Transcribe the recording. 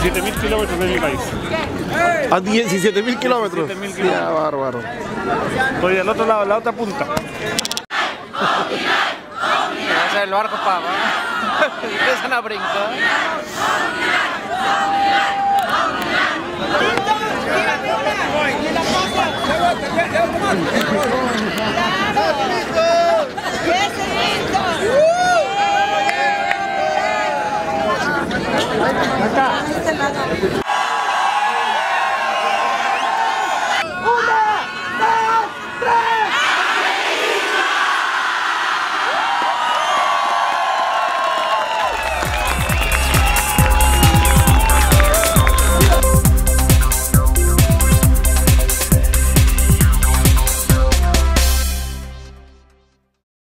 17.000 kilómetros de mi país. Ah, ¿A 17.000 kilómetros? 17.000 kilómetros. Ya, bárbaro. Estoy al otro lado, a la otra punta. Vas a ver los barcos para abajo. Empiezan a brincar. ಮತ್ತೆ